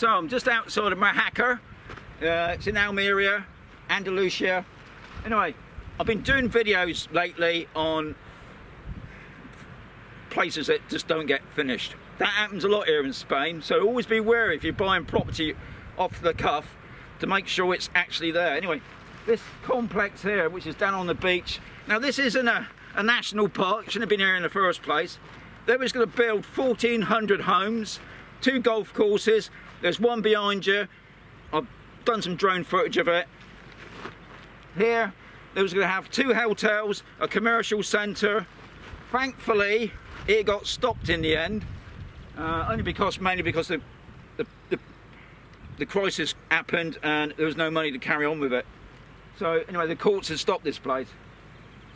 So I'm just outside of Mojacar. Uh, it's in Almeria, Andalusia. Anyway, I've been doing videos lately on places that just don't get finished. That happens a lot here in Spain, so always be wary if you're buying property off the cuff to make sure it's actually there. Anyway, this complex here, which is down on the beach, now this isn't a, a national park, shouldn't have been here in the first place. They was going to build 1,400 homes, two golf courses, there's one behind you. I've done some drone footage of it. Here, they was going to have two hotels, a commercial centre. Thankfully, it got stopped in the end, uh, only because, mainly because the, the, the, the crisis happened and there was no money to carry on with it. So anyway, the courts had stopped this place.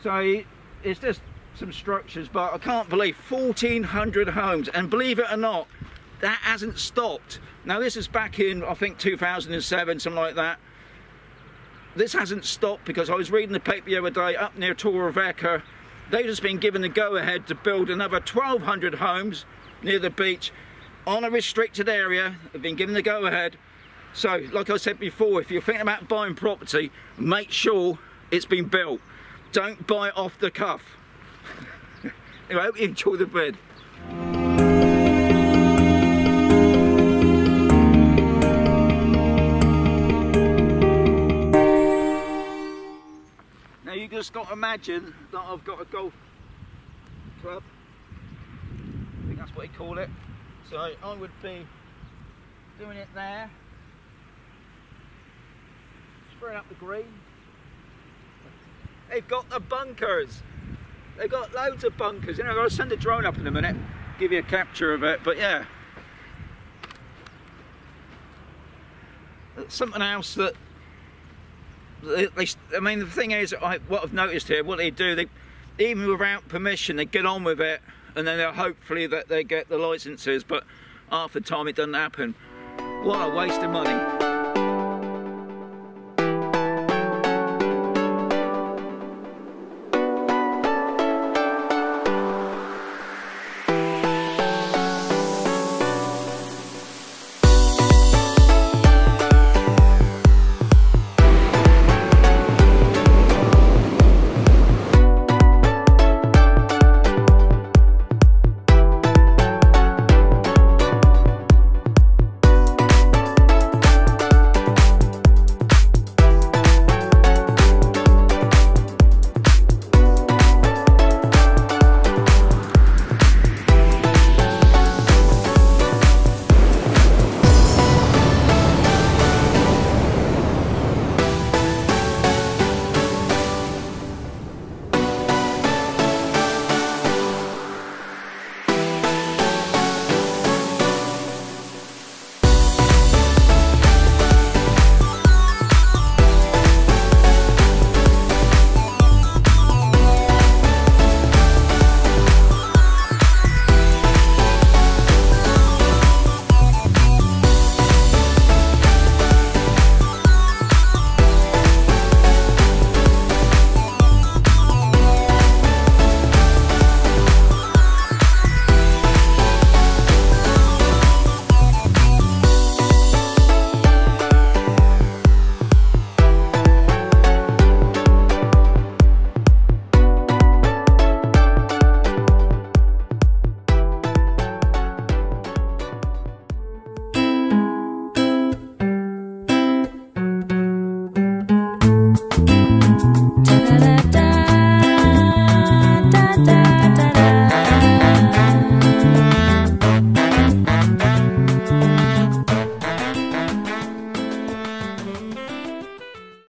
So it's just some structures, but I can't believe 1,400 homes. And believe it or not, that hasn't stopped. Now this is back in, I think 2007, something like that. This hasn't stopped because I was reading the paper the other day up near Torrevieja. They've just been given the go-ahead to build another 1,200 homes near the beach on a restricted area. They've been given the go-ahead. So, like I said before, if you're thinking about buying property, make sure it's been built. Don't buy off the cuff. anyway, I hope you enjoy the vid. Imagine that I've got a golf club. I think that's what they call it. So I would be doing it there. Spraying up the green. They've got the bunkers. They've got loads of bunkers. You know, to send a drone up in a minute, give you a capture of it. But yeah. Something else that I mean, the thing is, I, what I've noticed here, what they do, they even without permission, they get on with it, and then hopefully that they get the licenses. But half the time, it doesn't happen. What a waste of money.